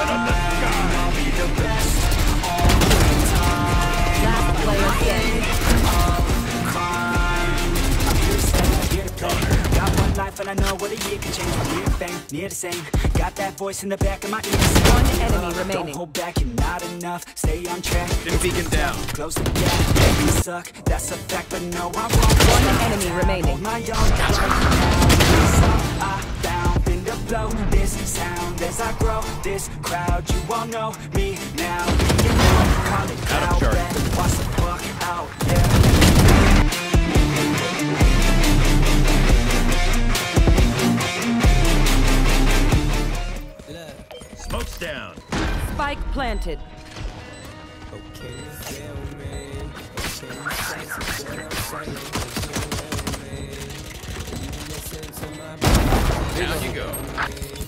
Up the sky! I'll be the best all the time. Last player standing. I'm here to stay, here to play. Got one life and I know what a year can change. Near fame, near to same. Got that voice in the back of my ears. One enemy Don't remaining. hold back, you're not enough. Stay on track. Down. Close the gap. Suck, that's a fact, but no, I won't. One stop. enemy remaining. My own right now. I in to blow this as I grow. This crowd, you all know me now. You know, call it Out of cloud charge. Watch the fuck out, yeah. Smoke's down. Spike planted. Down you go.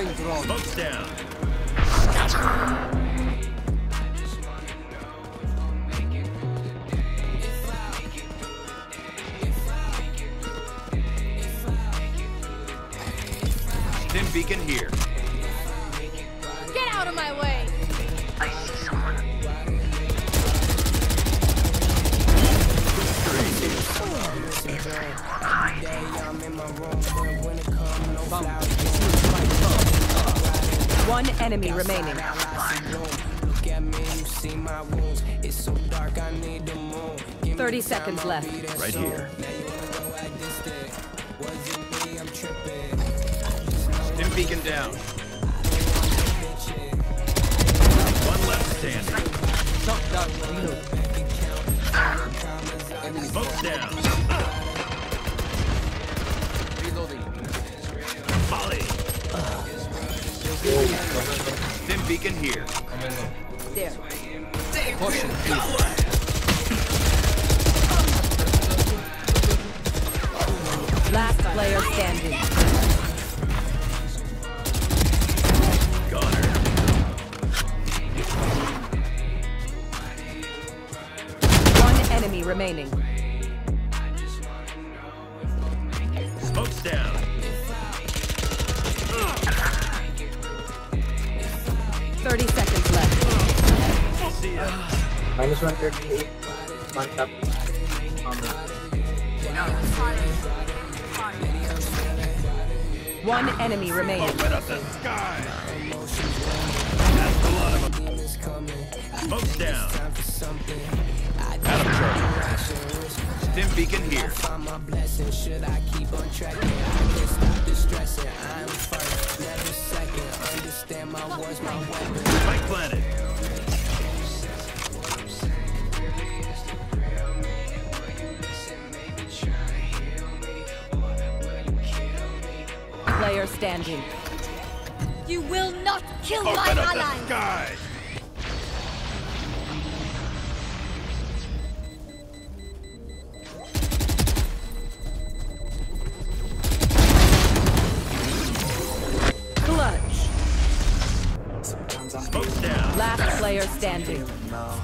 Deploying drone. Smoke's down. Stim beacon here. Get out of my way. Act distant. Was it me? I'm tripping. Stim beacon down. One left standing. Shot down. Beacon here. There. Caution, please. Last player standing. Goner. One enemy remaining. 30 seconds left. Minus 138. One enemy remains. Open up the sky! Smoke down. Out of charge. Beacon here. Find my blessing. Should I keep on tracking? I can't stop the stressing. I'm first, never second. Understand my words, my weapon. Spike planted. Player standing. You will not kill my Open up the standing. feeling low.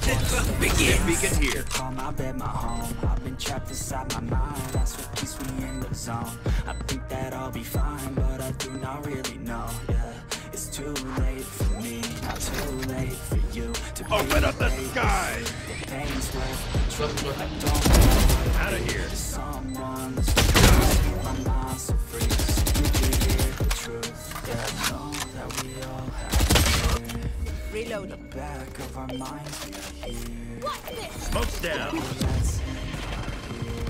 Stim beacon here. Call my bed my home. I've been trapped inside my mind. That's what keeps me in the zone. I think that I'll be fine, but I do not really know. Yeah, it's too late for me, not too late for you to Open up the sky. The pain's worth the truth. I don't Out of here. someone that's keep my mind so free. Back of our minds, we hear. What's this? Smoke's down. Let's here.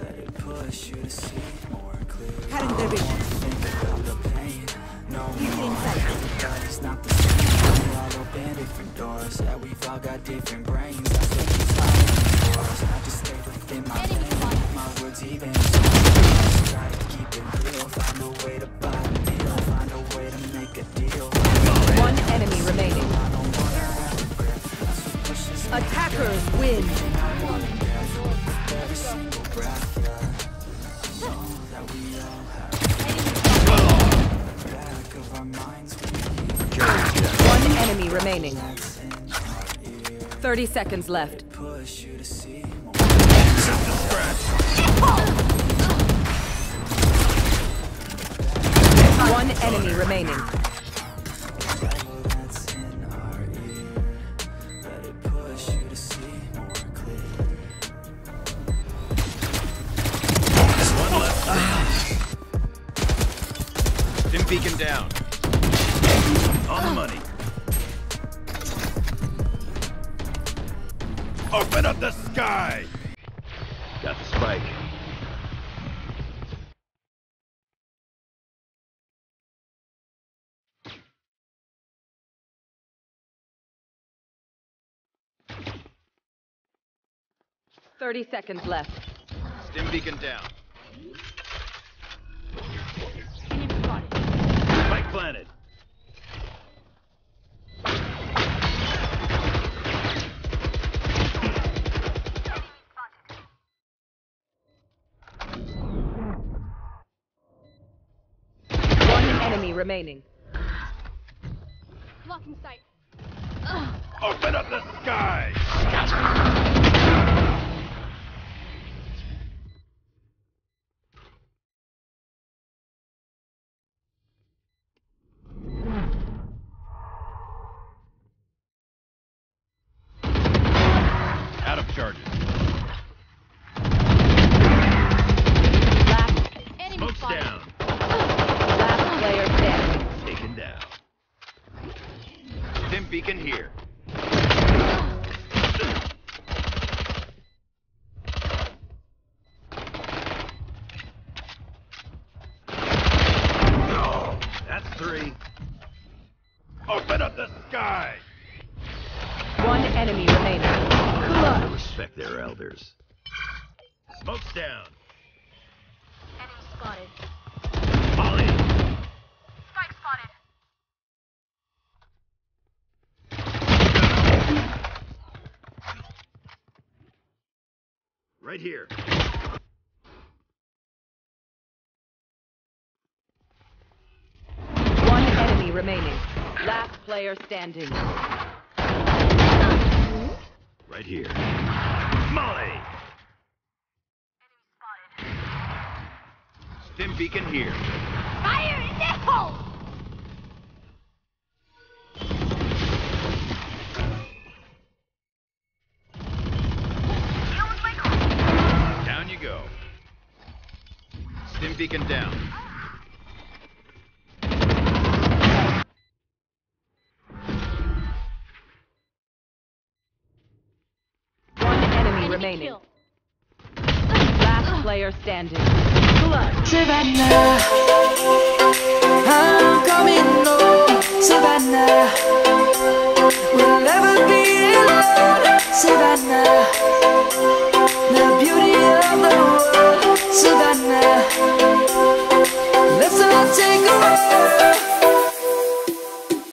Let it push you to see more clear. Cutting their vision. Think about the pain. No more. Everybody's not the same. We all open different doors. Yeah, we've all got different brains. That's what keeps fighting for us. I just stay within my Enemy lane. My words even. Remaining. 30 seconds left. Push you to. One enemy remaining. That's in our On the money. Open up the sky! Got the spike. Thirty seconds left. Stim beacon down. Spike planted. Remaining. Blocking sight. Open up the sky! Out of charges. Last, Enemy Smoke's spotted. down. last player standing. Taken down. Stim beacon here. No, that's three. Open up the sky! One enemy remaining. I respect their. Smoke's down. Enemy spotted. Molly! Spike spotted. Right here. One enemy remaining. Last player standing. Right here. Molly! Stim beacon here. Fire in the hole! Remaining. Last player standing. Clutch.